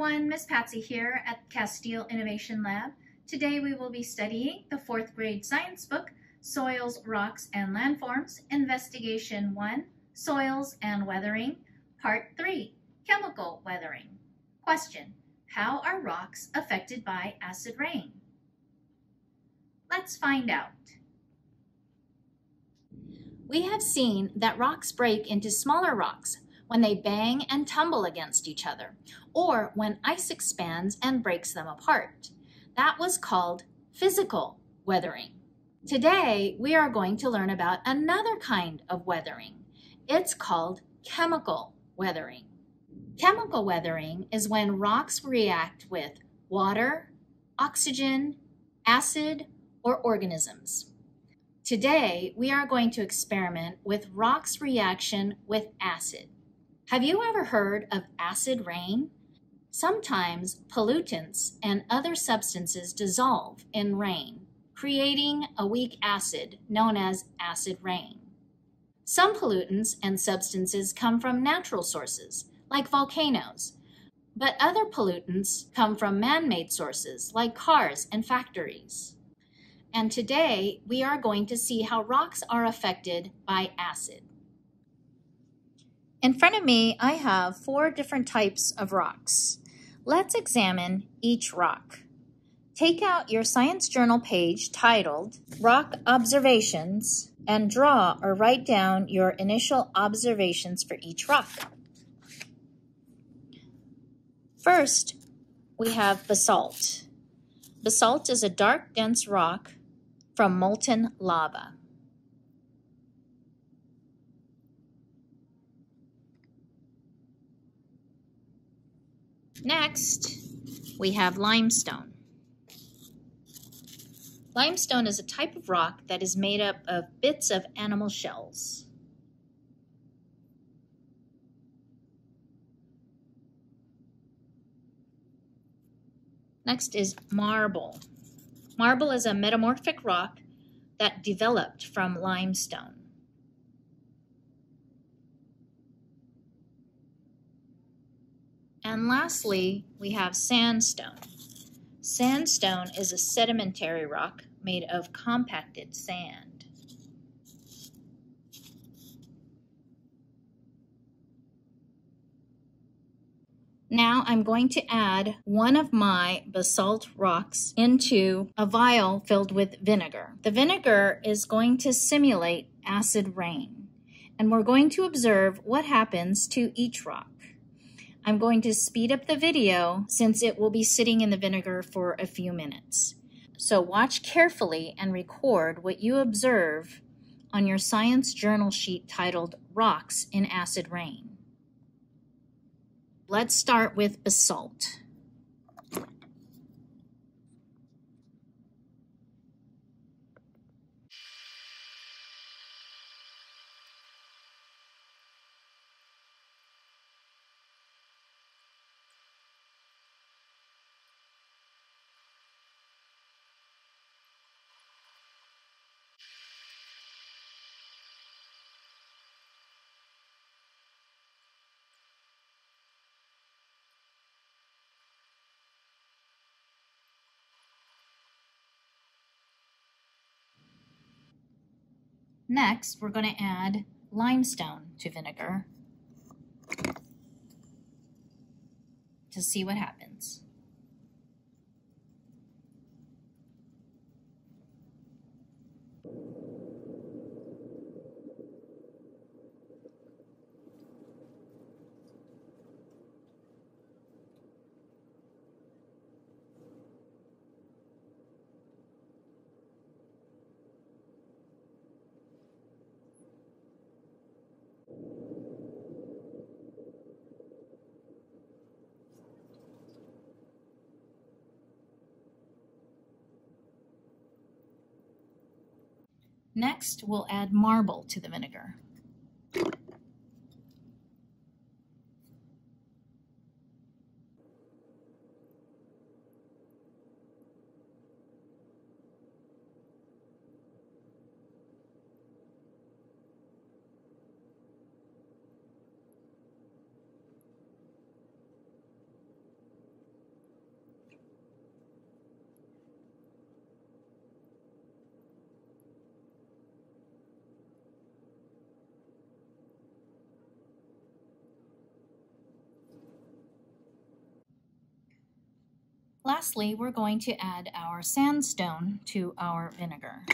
everyone, Miss Patsy here at Castile Innovation Lab. Today we will be studying the fourth grade science book, Soils, Rocks, and Landforms, Investigation 1, Soils and Weathering, Part 3, Chemical Weathering. Question, how are rocks affected by acid rain? Let's find out. We have seen that rocks break into smaller rocks when they bang and tumble against each other, or when ice expands and breaks them apart. That was called physical weathering. Today, we are going to learn about another kind of weathering. It's called chemical weathering. Chemical weathering is when rocks react with water, oxygen, acid, or organisms. Today, we are going to experiment with rock's reaction with acid. Have you ever heard of acid rain? Sometimes pollutants and other substances dissolve in rain, creating a weak acid known as acid rain. Some pollutants and substances come from natural sources, like volcanoes, but other pollutants come from man-made sources, like cars and factories. And today, we are going to see how rocks are affected by acid. In front of me, I have four different types of rocks. Let's examine each rock. Take out your science journal page titled Rock Observations and draw or write down your initial observations for each rock. First, we have basalt. Basalt is a dark, dense rock from molten lava. Next, we have limestone. Limestone is a type of rock that is made up of bits of animal shells. Next is marble. Marble is a metamorphic rock that developed from limestone. And lastly, we have sandstone. Sandstone is a sedimentary rock made of compacted sand. Now I'm going to add one of my basalt rocks into a vial filled with vinegar. The vinegar is going to simulate acid rain, and we're going to observe what happens to each rock. I'm going to speed up the video since it will be sitting in the vinegar for a few minutes. So watch carefully and record what you observe on your science journal sheet titled Rocks in Acid Rain. Let's start with basalt. Next, we're going to add limestone to vinegar to see what happens. Next, we'll add marble to the vinegar. Lastly, we're going to add our sandstone to our vinegar.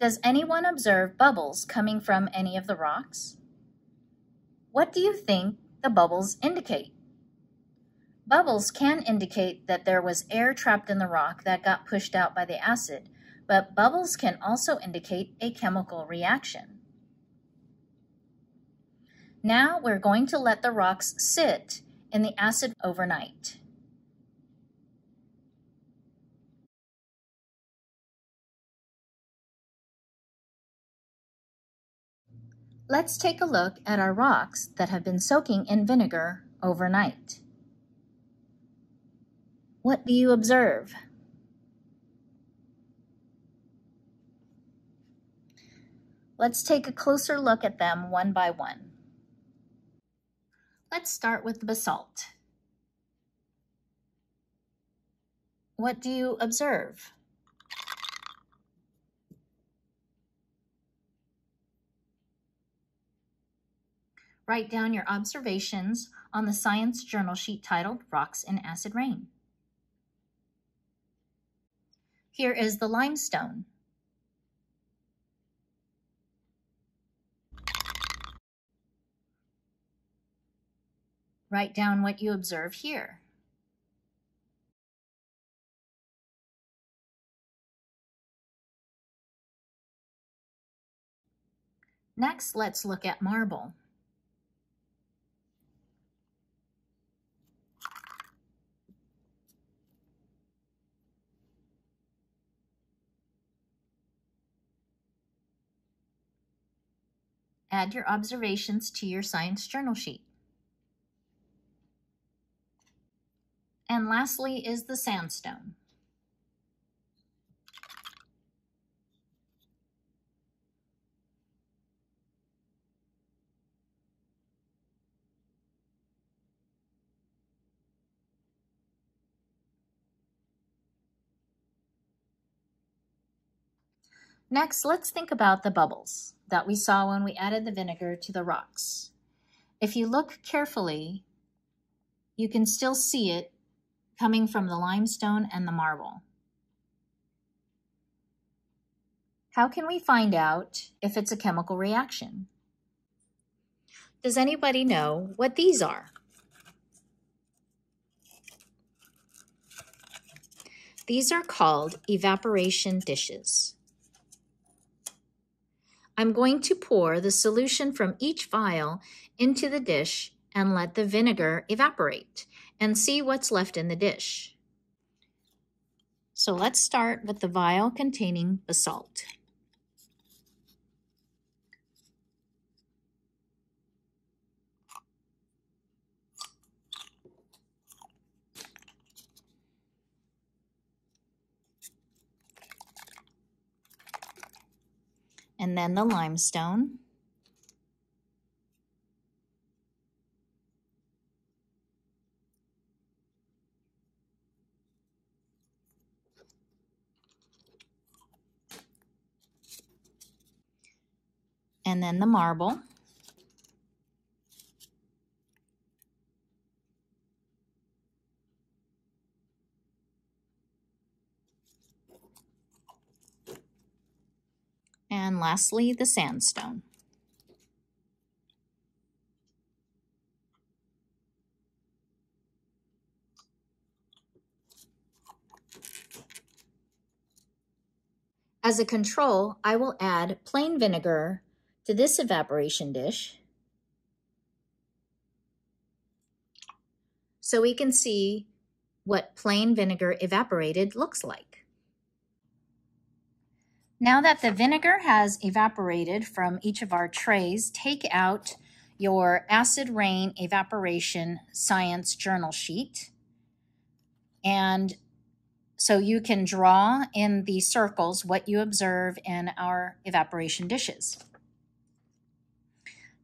Does anyone observe bubbles coming from any of the rocks? What do you think the bubbles indicate? Bubbles can indicate that there was air trapped in the rock that got pushed out by the acid, but bubbles can also indicate a chemical reaction. Now we're going to let the rocks sit in the acid overnight. Let's take a look at our rocks that have been soaking in vinegar overnight. What do you observe? Let's take a closer look at them one by one. Let's start with the basalt. What do you observe? Write down your observations on the science journal sheet titled Rocks in Acid Rain. Here is the limestone. Write down what you observe here. Next, let's look at marble. Add your observations to your science journal sheet. And lastly is the sandstone. Next, let's think about the bubbles that we saw when we added the vinegar to the rocks. If you look carefully, you can still see it coming from the limestone and the marble. How can we find out if it's a chemical reaction? Does anybody know what these are? These are called evaporation dishes. I'm going to pour the solution from each vial into the dish and let the vinegar evaporate and see what's left in the dish. So let's start with the vial containing basalt. And then the limestone. And then the marble. And lastly the sandstone. As a control, I will add plain vinegar to this evaporation dish so we can see what plain vinegar evaporated looks like. Now that the vinegar has evaporated from each of our trays, take out your acid rain evaporation science journal sheet. And so you can draw in the circles what you observe in our evaporation dishes.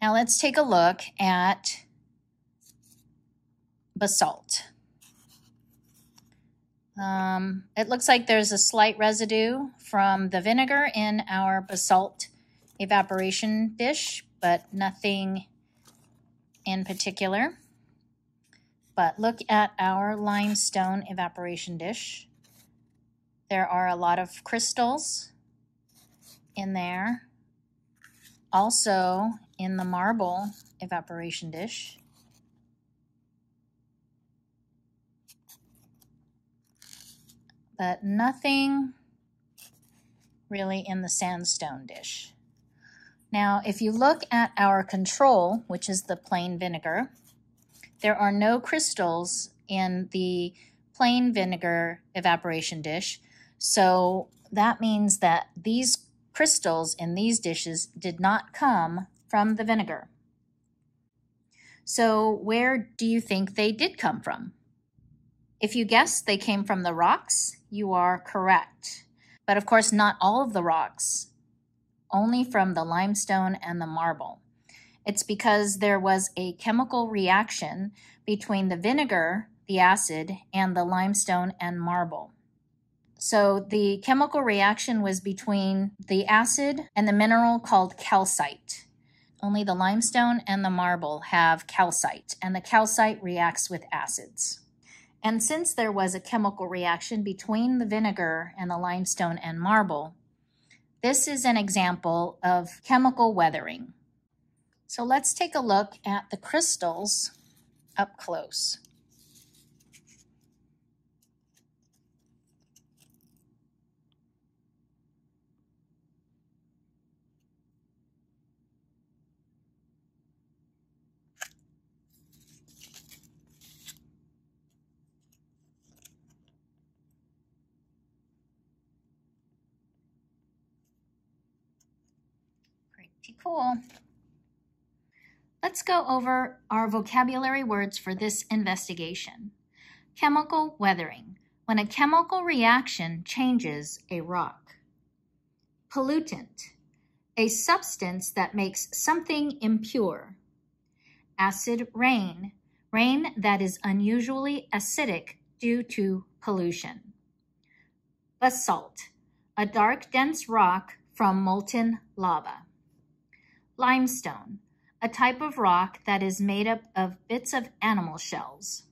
Now let's take a look at basalt. Um, it looks like there's a slight residue from the vinegar in our basalt evaporation dish, but nothing in particular. But look at our limestone evaporation dish. There are a lot of crystals in there. Also in the marble evaporation dish. But nothing really in the sandstone dish. Now, if you look at our control, which is the plain vinegar, there are no crystals in the plain vinegar evaporation dish. So that means that these crystals in these dishes did not come from the vinegar. So where do you think they did come from? If you guess they came from the rocks, you are correct. But of course, not all of the rocks only from the limestone and the marble. It's because there was a chemical reaction between the vinegar, the acid, and the limestone and marble. So the chemical reaction was between the acid and the mineral called calcite. Only the limestone and the marble have calcite, and the calcite reacts with acids. And since there was a chemical reaction between the vinegar and the limestone and marble, this is an example of chemical weathering. So let's take a look at the crystals up close. Pretty cool. Let's go over our vocabulary words for this investigation. Chemical weathering, when a chemical reaction changes a rock. Pollutant, a substance that makes something impure. Acid rain, rain that is unusually acidic due to pollution. Basalt, a dark dense rock from molten lava. Limestone, a type of rock that is made up of bits of animal shells.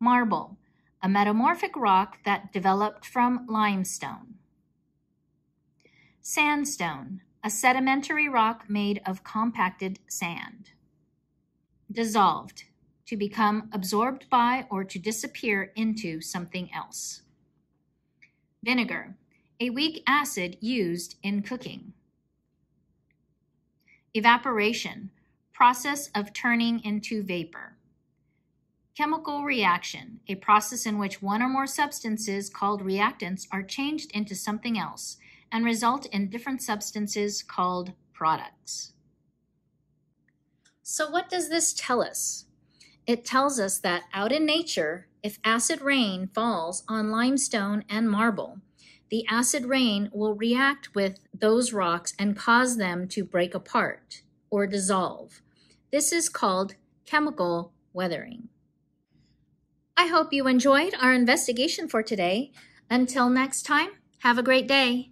Marble, a metamorphic rock that developed from limestone. Sandstone, a sedimentary rock made of compacted sand. Dissolved, to become absorbed by or to disappear into something else. Vinegar, a weak acid used in cooking. Evaporation, process of turning into vapor. Chemical reaction, a process in which one or more substances called reactants are changed into something else and result in different substances called products. So what does this tell us? It tells us that out in nature, if acid rain falls on limestone and marble, the acid rain will react with those rocks and cause them to break apart or dissolve. This is called chemical weathering. I hope you enjoyed our investigation for today. Until next time, have a great day.